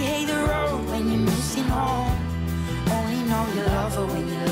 hate the road when you're missing home. Only know you love her when you let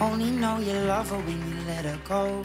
Only know you love her when you let her go.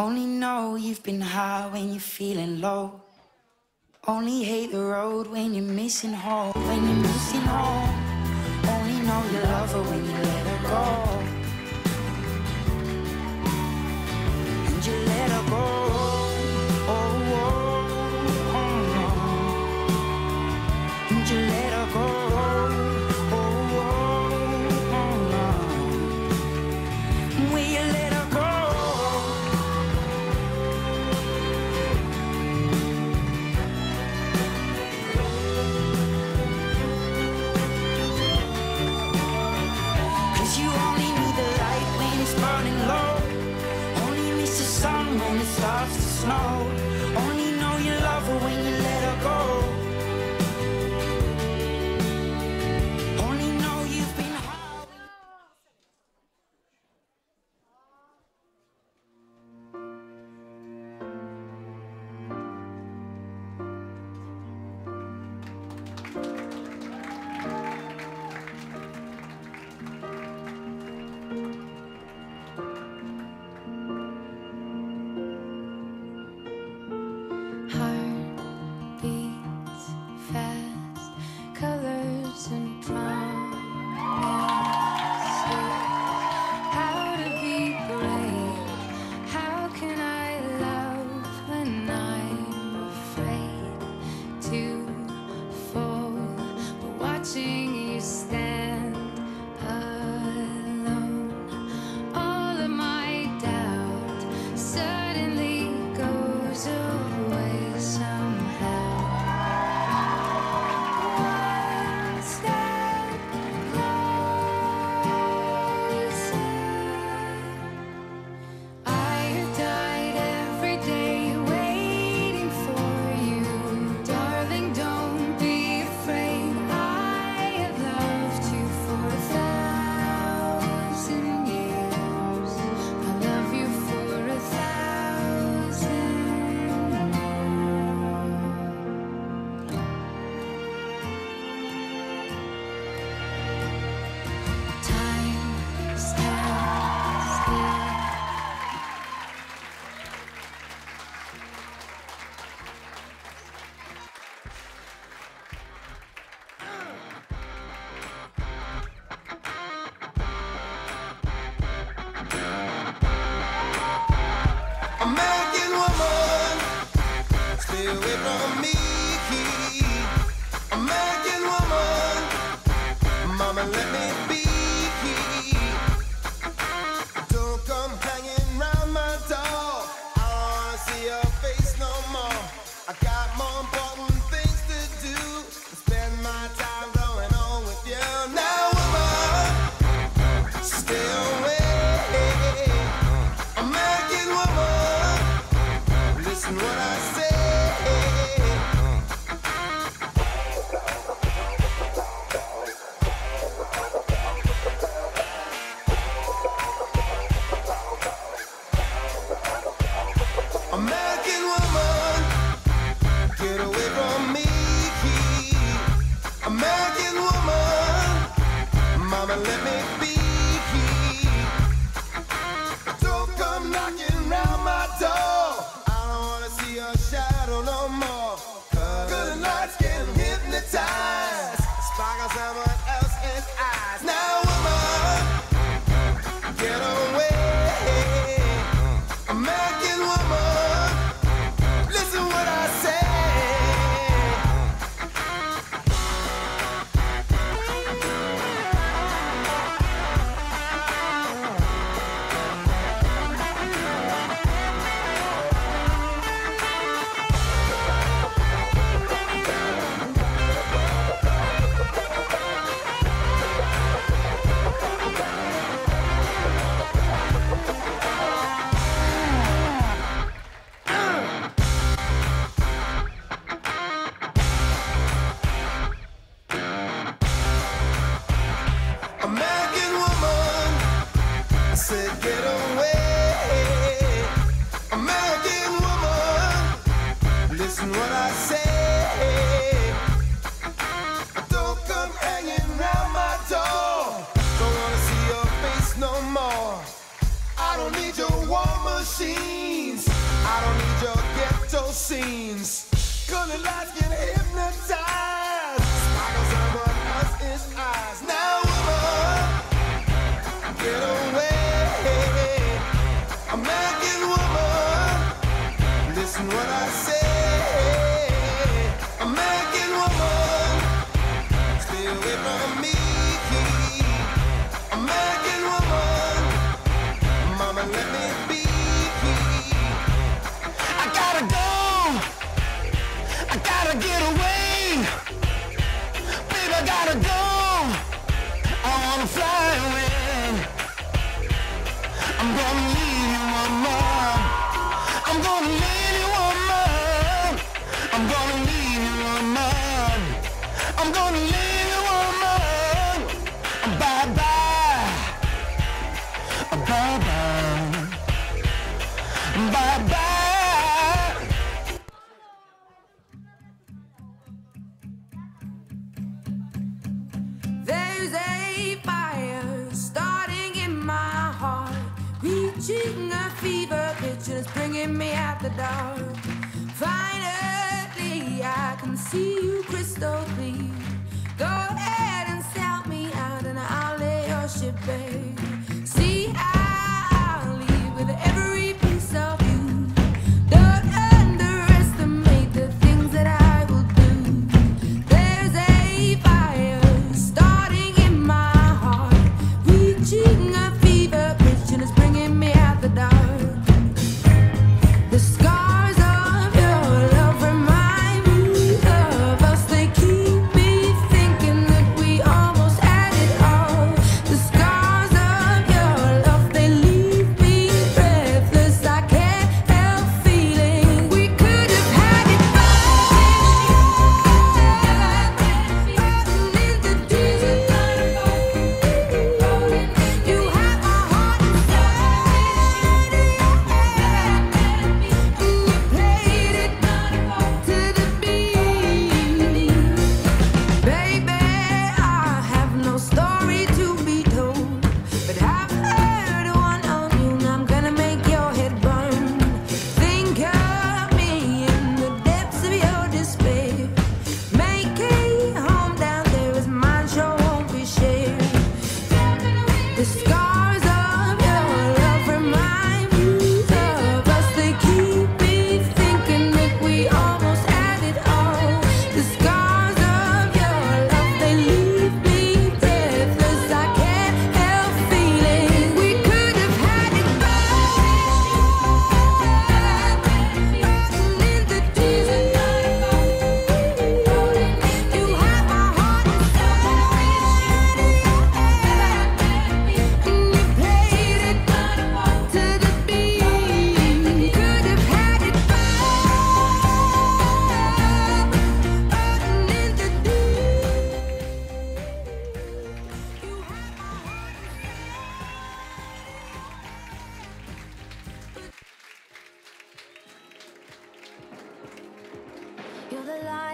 Only know you've been high when you're feeling low. Only hate the road when you're missing home. When you're missing home. Only know you love her when American woman, listen what I say. Don't come hanging round my door. Don't wanna see your face no more. I don't need your war machines. I don't need your ghetto scenes. Cause the lights get hypnotized. what I say. I'm gonna live. baby.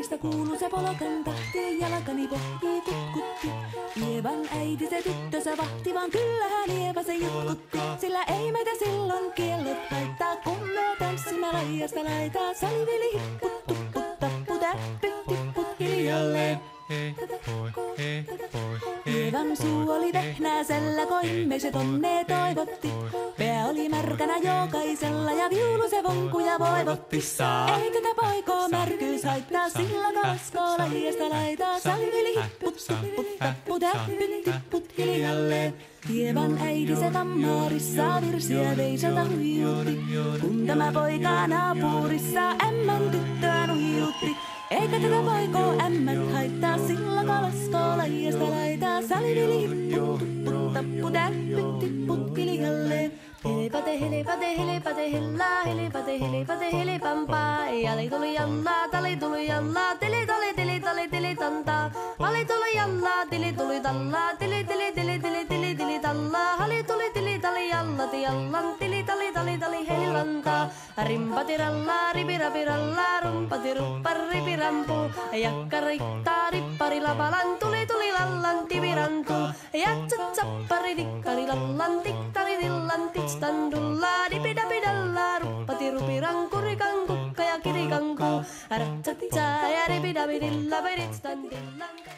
Korista kuuluu se polokan tahti, jalkani pohkii tukkutti. Ievan äiti se tyttö se vahti, vaan kyllähän Ieva se jutkutti. Sillä ei meitä silloin kiellot taittaa, kun me tanssimme laijasta laitaa. Salivili hipput, tupput, tappu, täppi, tipput hiljalleen. Hei, hoi, hei, hoi suu oli vehnäisellä, koimme se tonne toivotti. Pää oli märkänä jokaisella ja viulu se vonkuja voivotti. Ei tätä poikoo märkyys haittaa, sillä kasko lajiasta laitaa. Salvili hipput, tipput, tapput, äppyt, tipput hiljalleen. Ievan äiti se kammarissa virsiä veiseltä huijutti. Kun tämä poika naapurissa ämmän tyttöä nuijutti. Eikä tätä vaiko ämmät haittaa, sillä kalaskoo laijasta laitaa. Salivili hippu, tuppu, tappu, täppytti putki lihalle. Hilipate, hilipate, hilipate, hilla hilipate, hilipate, hilipampa Jali tuli jalla, tali tuli jalla, tili tuli, tili tuli, tili tanta. Ali tuli jalla, tili tuli tallaa, tili tili, tili tali helilanta. Rimpati ralla, ripirapi ralla, rumpati ruppa, ripirampu. Jakka riittaa, rippari lapalan, tuli tuli lallan, tivirantu. Jatsat sappari, dikkari lallan, tikkari dillan, tikstandulla, dipidapidalla, ruppati rupiran, kurikan kukka ja kirikanku. Ratsatsa ja ripidapidilla, peditstan dillan.